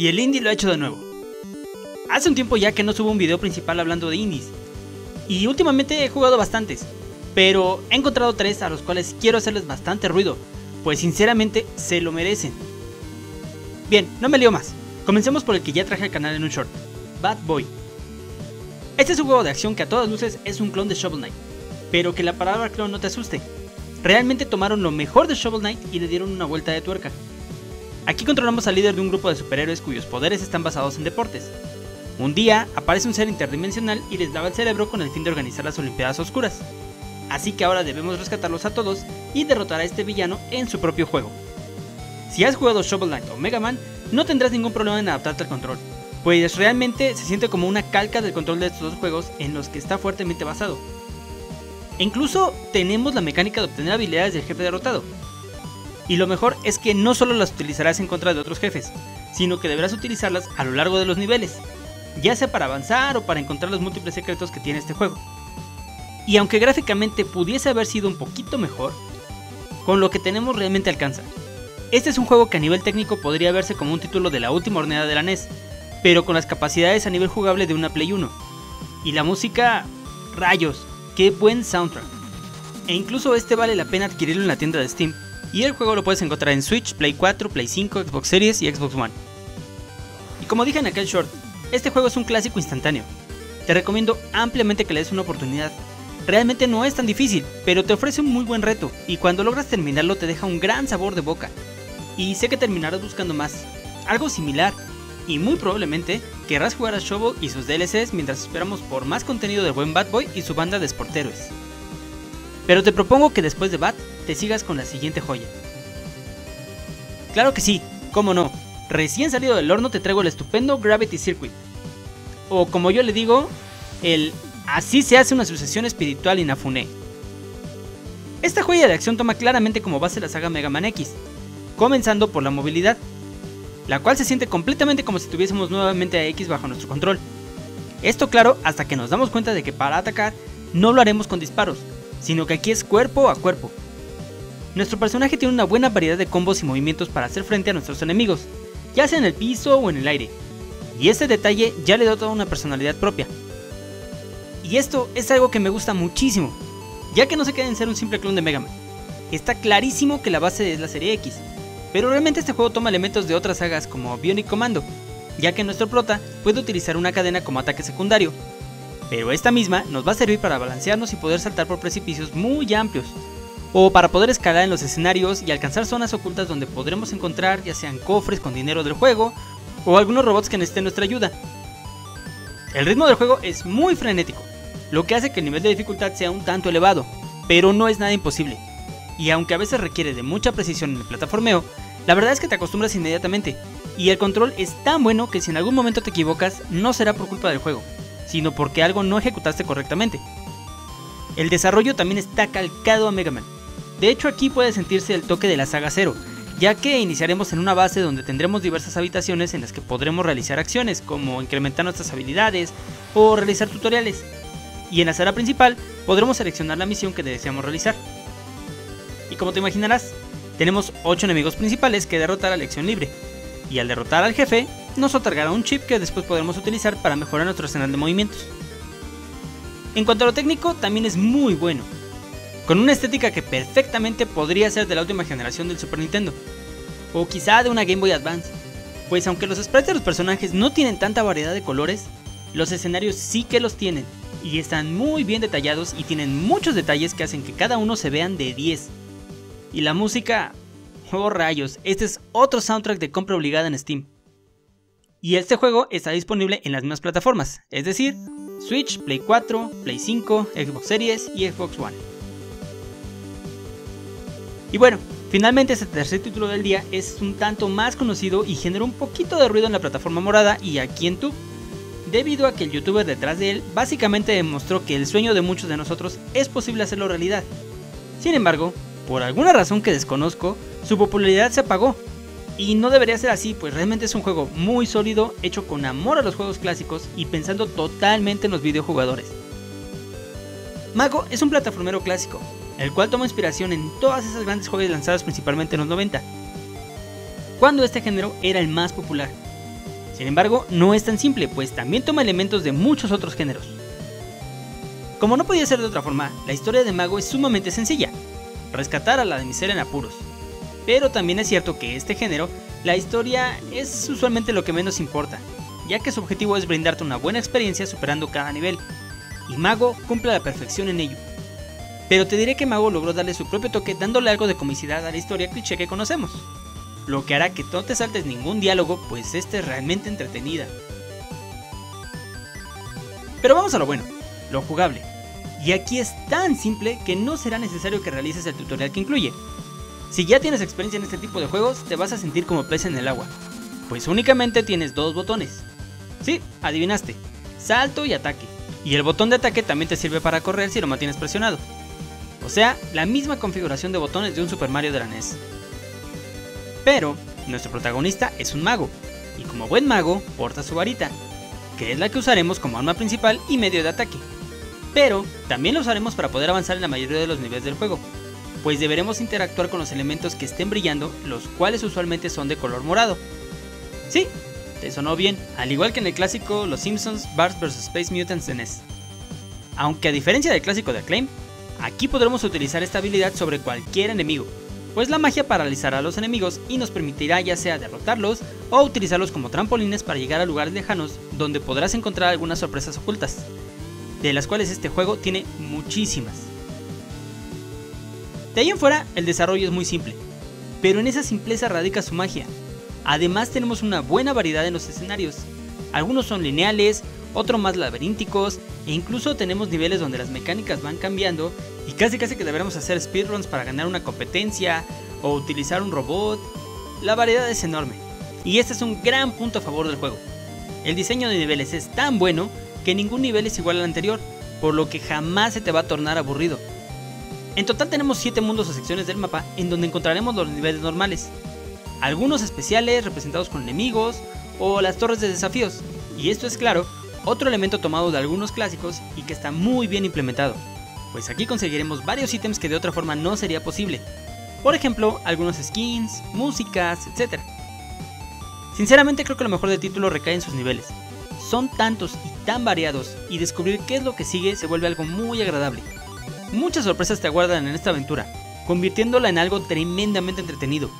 y el indie lo ha hecho de nuevo. Hace un tiempo ya que no subo un video principal hablando de indies, y últimamente he jugado bastantes, pero he encontrado tres a los cuales quiero hacerles bastante ruido, pues sinceramente se lo merecen. Bien, no me lío más, comencemos por el que ya traje al canal en un short, Bad Boy. Este es un juego de acción que a todas luces es un clon de Shovel Knight, pero que la palabra clon no te asuste. Realmente tomaron lo mejor de Shovel Knight y le dieron una vuelta de tuerca. Aquí controlamos al líder de un grupo de superhéroes cuyos poderes están basados en deportes. Un día aparece un ser interdimensional y les lava el cerebro con el fin de organizar las Olimpiadas Oscuras. Así que ahora debemos rescatarlos a todos y derrotar a este villano en su propio juego. Si has jugado Shovel Knight o Mega Man, no tendrás ningún problema en adaptarte al control, pues realmente se siente como una calca del control de estos dos juegos en los que está fuertemente basado. E incluso tenemos la mecánica de obtener habilidades del jefe derrotado. Y lo mejor es que no solo las utilizarás en contra de otros jefes, sino que deberás utilizarlas a lo largo de los niveles, ya sea para avanzar o para encontrar los múltiples secretos que tiene este juego. Y aunque gráficamente pudiese haber sido un poquito mejor, con lo que tenemos realmente alcanza. Este es un juego que a nivel técnico podría verse como un título de la última horneada de la NES, pero con las capacidades a nivel jugable de una Play 1. Y la música, rayos, qué buen soundtrack. E incluso este vale la pena adquirirlo en la tienda de Steam, y el juego lo puedes encontrar en Switch, Play 4, Play 5, Xbox Series y Xbox One. Y como dije en aquel short, este juego es un clásico instantáneo. Te recomiendo ampliamente que le des una oportunidad. Realmente no es tan difícil, pero te ofrece un muy buen reto y cuando logras terminarlo te deja un gran sabor de boca. Y sé que terminarás buscando más, algo similar, y muy probablemente querrás jugar a Shovel y sus DLCs mientras esperamos por más contenido del buen Bad Boy y su banda de sporteros. Pero te propongo que después de Bat te sigas con la siguiente joya. Claro que sí, cómo no, recién salido del horno te traigo el estupendo Gravity Circuit. O como yo le digo, el Así se hace una sucesión espiritual Inafune. Esta joya de acción toma claramente como base la saga Mega Man X, comenzando por la movilidad, la cual se siente completamente como si tuviésemos nuevamente a X bajo nuestro control. Esto claro hasta que nos damos cuenta de que para atacar no lo haremos con disparos, sino que aquí es cuerpo a cuerpo. Nuestro personaje tiene una buena variedad de combos y movimientos para hacer frente a nuestros enemigos, ya sea en el piso o en el aire, y este detalle ya le da toda una personalidad propia. Y esto es algo que me gusta muchísimo, ya que no se queda en ser un simple clon de Mega Man. Está clarísimo que la base es la serie X, pero realmente este juego toma elementos de otras sagas como Bionic Commando, ya que nuestro prota puede utilizar una cadena como ataque secundario, pero esta misma nos va a servir para balancearnos y poder saltar por precipicios muy amplios, o para poder escalar en los escenarios y alcanzar zonas ocultas donde podremos encontrar ya sean cofres con dinero del juego o algunos robots que necesiten nuestra ayuda. El ritmo del juego es muy frenético, lo que hace que el nivel de dificultad sea un tanto elevado, pero no es nada imposible. Y aunque a veces requiere de mucha precisión en el plataformeo, la verdad es que te acostumbras inmediatamente, y el control es tan bueno que si en algún momento te equivocas no será por culpa del juego, sino porque algo no ejecutaste correctamente. El desarrollo también está calcado a Mega Man. De hecho aquí puede sentirse el toque de la saga 0, ya que iniciaremos en una base donde tendremos diversas habitaciones en las que podremos realizar acciones como incrementar nuestras habilidades o realizar tutoriales. Y en la sala principal podremos seleccionar la misión que deseamos realizar. Y como te imaginarás, tenemos 8 enemigos principales que derrotar a elección libre. Y al derrotar al jefe, nos otorgará un chip que después podremos utilizar para mejorar nuestro arsenal de movimientos. En cuanto a lo técnico, también es muy bueno, con una estética que perfectamente podría ser de la última generación del Super Nintendo, o quizá de una Game Boy Advance, pues aunque los sprites de los personajes no tienen tanta variedad de colores, los escenarios sí que los tienen, y están muy bien detallados y tienen muchos detalles que hacen que cada uno se vean de 10. Y la música, oh rayos, este es otro soundtrack de compra obligada en Steam. Y este juego está disponible en las mismas plataformas, es decir, Switch, Play 4, Play 5, Xbox Series y Xbox One. Y bueno, finalmente este tercer título del día es un tanto más conocido y generó un poquito de ruido en la plataforma morada y aquí en tu, debido a que el youtuber detrás de él básicamente demostró que el sueño de muchos de nosotros es posible hacerlo realidad. Sin embargo, por alguna razón que desconozco, su popularidad se apagó y no debería ser así, pues realmente es un juego muy sólido, hecho con amor a los juegos clásicos y pensando totalmente en los videojugadores. Mago es un plataformero clásico, el cual toma inspiración en todas esas grandes juegos lanzadas principalmente en los 90, cuando este género era el más popular. Sin embargo, no es tan simple, pues también toma elementos de muchos otros géneros. Como no podía ser de otra forma, la historia de Mago es sumamente sencilla, rescatar a la damisela en apuros. Pero también es cierto que este género, la historia es usualmente lo que menos importa, ya que su objetivo es brindarte una buena experiencia superando cada nivel, y Mago cumple a la perfección en ello. Pero te diré que Mago logró darle su propio toque dándole algo de comicidad a la historia cliché que conocemos, lo que hará que no te saltes ningún diálogo, pues este es realmente entretenida. Pero vamos a lo bueno, lo jugable. Y aquí es tan simple que no será necesario que realices el tutorial que incluye. Si ya tienes experiencia en este tipo de juegos, te vas a sentir como pez en el agua, pues únicamente tienes dos botones. Sí, adivinaste, salto y ataque. Y el botón de ataque también te sirve para correr si lo mantienes presionado. O sea, la misma configuración de botones de un Super Mario de la NES. Pero, nuestro protagonista es un mago, y como buen mago, porta su varita, que es la que usaremos como arma principal y medio de ataque. Pero, también lo usaremos para poder avanzar en la mayoría de los niveles del juego, pues deberemos interactuar con los elementos que estén brillando, los cuales usualmente son de color morado. Sí, te sonó bien, al igual que en el clásico Los Simpsons Bars vs Space Mutants de NES. Aunque a diferencia del clásico de Acclaim, aquí podremos utilizar esta habilidad sobre cualquier enemigo, pues la magia paralizará a los enemigos y nos permitirá ya sea derrotarlos o utilizarlos como trampolines para llegar a lugares lejanos donde podrás encontrar algunas sorpresas ocultas, de las cuales este juego tiene muchísimas. De ahí en fuera, el desarrollo es muy simple, pero en esa simpleza radica su magia, Además tenemos una buena variedad en los escenarios. Algunos son lineales, otros más laberínticos e incluso tenemos niveles donde las mecánicas van cambiando y casi casi que deberemos hacer speedruns para ganar una competencia o utilizar un robot. La variedad es enorme y este es un gran punto a favor del juego. El diseño de niveles es tan bueno que ningún nivel es igual al anterior, por lo que jamás se te va a tornar aburrido. En total tenemos 7 mundos o secciones del mapa en donde encontraremos los niveles normales, algunos especiales representados con enemigos o las torres de desafíos. Y esto es claro, otro elemento tomado de algunos clásicos y que está muy bien implementado, pues aquí conseguiremos varios ítems que de otra forma no sería posible. Por ejemplo, algunos skins, músicas, etc. Sinceramente creo que lo mejor del título recae en sus niveles. Son tantos y tan variados y descubrir qué es lo que sigue se vuelve algo muy agradable. Muchas sorpresas te aguardan en esta aventura, convirtiéndola en algo tremendamente entretenido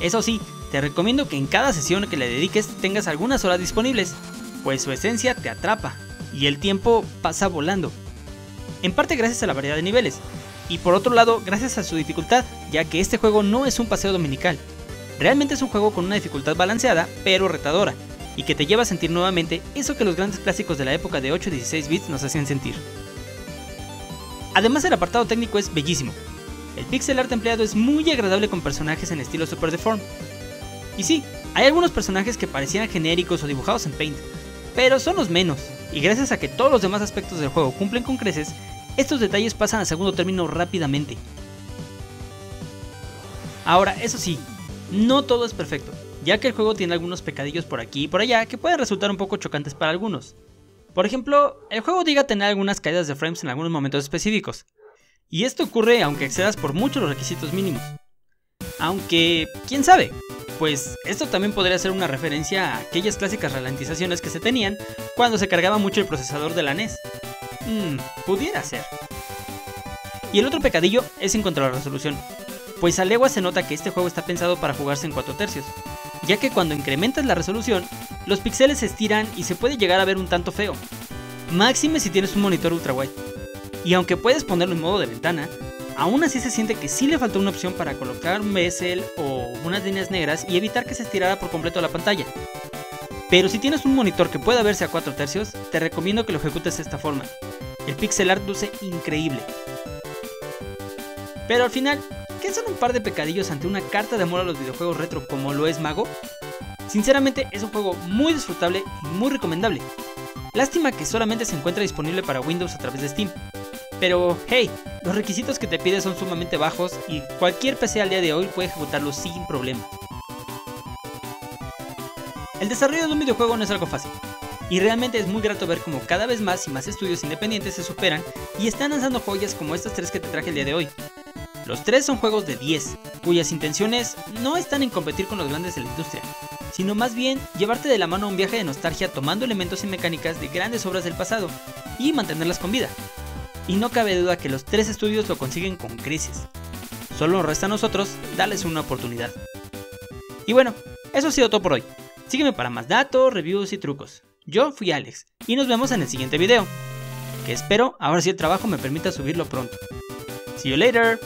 eso sí, te recomiendo que en cada sesión que le dediques tengas algunas horas disponibles, pues su esencia te atrapa y el tiempo pasa volando. En parte gracias a la variedad de niveles, y por otro lado gracias a su dificultad, ya que este juego no es un paseo dominical. Realmente es un juego con una dificultad balanceada, pero retadora, y que te lleva a sentir nuevamente eso que los grandes clásicos de la época de 8 y 16 bits nos hacían sentir. Además el apartado técnico es bellísimo, el pixel art empleado es muy agradable con personajes en estilo Super Deform. Y sí, hay algunos personajes que parecían genéricos o dibujados en Paint, pero son los menos, y gracias a que todos los demás aspectos del juego cumplen con creces, estos detalles pasan a segundo término rápidamente. Ahora, eso sí, no todo es perfecto, ya que el juego tiene algunos pecadillos por aquí y por allá que pueden resultar un poco chocantes para algunos. Por ejemplo, el juego diga tener algunas caídas de frames en algunos momentos específicos, y esto ocurre aunque excedas por mucho los requisitos mínimos. Aunque, quién sabe, pues esto también podría ser una referencia a aquellas clásicas ralentizaciones que se tenían cuando se cargaba mucho el procesador de la NES. Mmm, pudiera ser. Y el otro pecadillo es en cuanto a la resolución, pues a legua se nota que este juego está pensado para jugarse en 4 tercios, ya que cuando incrementas la resolución, los píxeles se estiran y se puede llegar a ver un tanto feo. Máxime si tienes un monitor ultra wide y aunque puedes ponerlo en modo de ventana, aún así se siente que sí le faltó una opción para colocar un bezel o unas líneas negras y evitar que se estirara por completo la pantalla. Pero si tienes un monitor que pueda verse a 4 tercios, te recomiendo que lo ejecutes de esta forma. El pixel art luce increíble. Pero al final, ¿qué son un par de pecadillos ante una carta de amor a los videojuegos retro como lo es Mago? Sinceramente es un juego muy disfrutable y muy recomendable. Lástima que solamente se encuentra disponible para Windows a través de Steam, pero hey, los requisitos que te pide son sumamente bajos y cualquier PC al día de hoy puede ejecutarlo sin problema. El desarrollo de un videojuego no es algo fácil, y realmente es muy grato ver como cada vez más y más estudios independientes se superan y están lanzando joyas como estas tres que te traje el día de hoy. Los tres son juegos de 10, cuyas intenciones no están en competir con los grandes de la industria, sino más bien llevarte de la mano a un viaje de nostalgia tomando elementos y mecánicas de grandes obras del pasado y mantenerlas con vida. Y no cabe duda que los tres estudios lo consiguen con Crisis. Solo nos resta a nosotros darles una oportunidad. Y bueno, eso ha sido todo por hoy. Sígueme para más datos, reviews y trucos. Yo fui Alex y nos vemos en el siguiente video. Que espero ahora sí el trabajo me permita subirlo pronto. See you later.